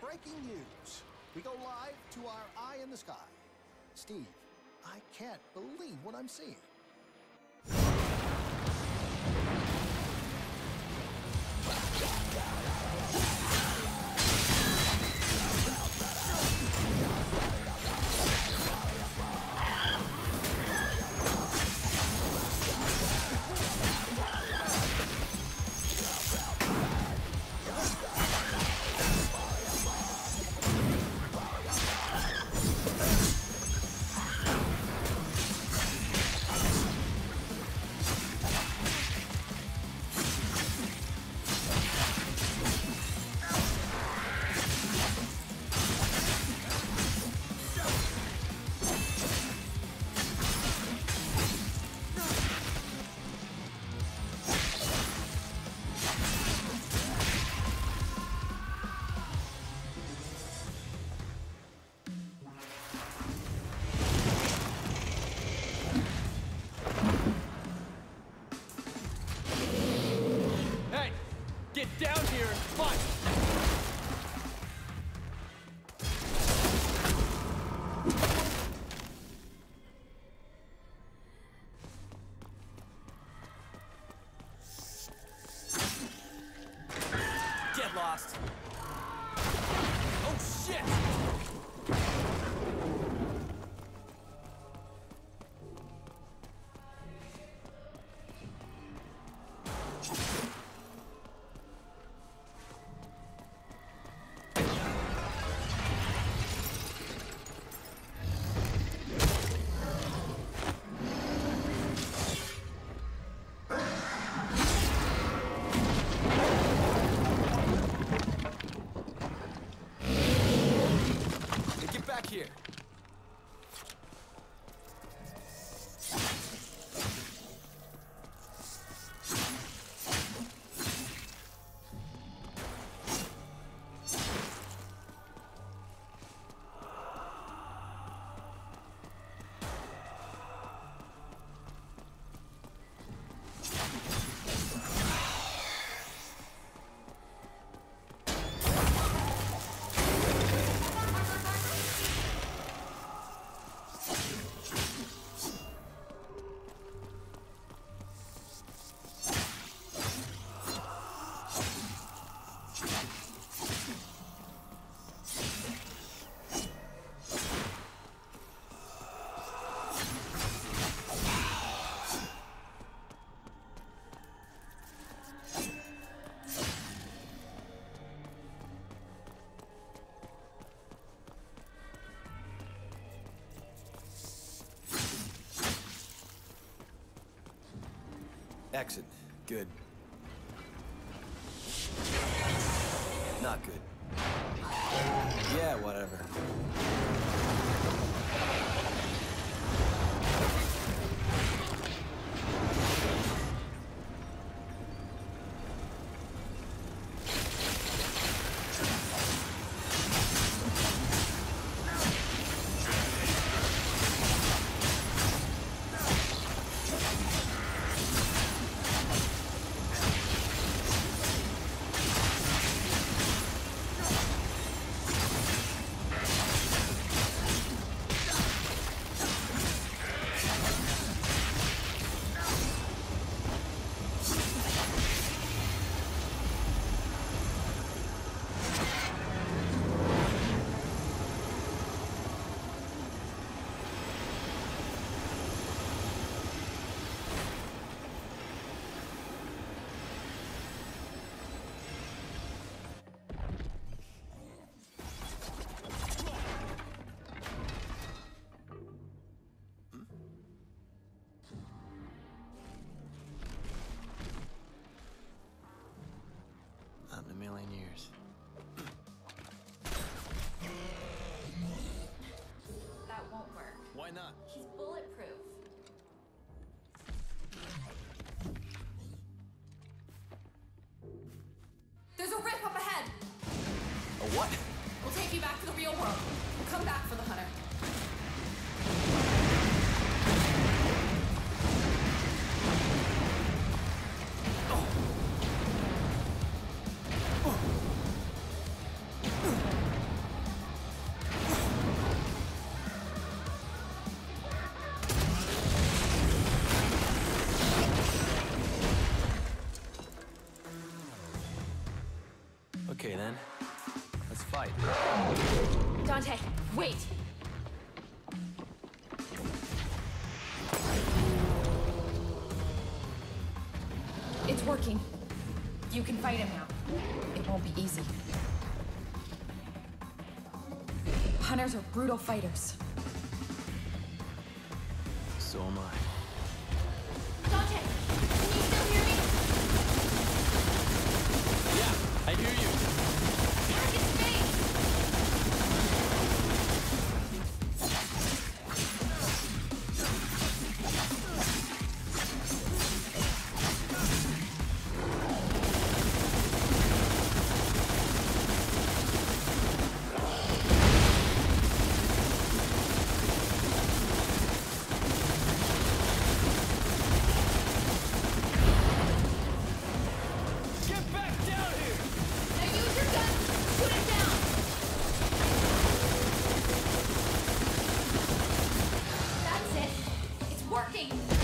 Breaking news. We go live to our eye in the sky. Steve, I can't believe what I'm seeing. Exit. Good. Not good. Yeah, whatever. Why not? Bulletproof. Dante, wait! It's working. You can fight him now. It won't be easy. Hunters are brutal fighters. It's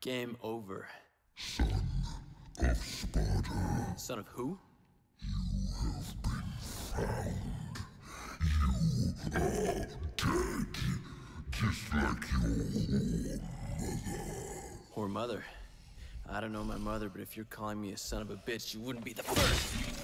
Game over. Son of Sparda. Son of who? You have been found. You are dead, just like your mother. Poor mother. I don't know my mother, but if you're calling me a son of a bitch, you wouldn't be the first.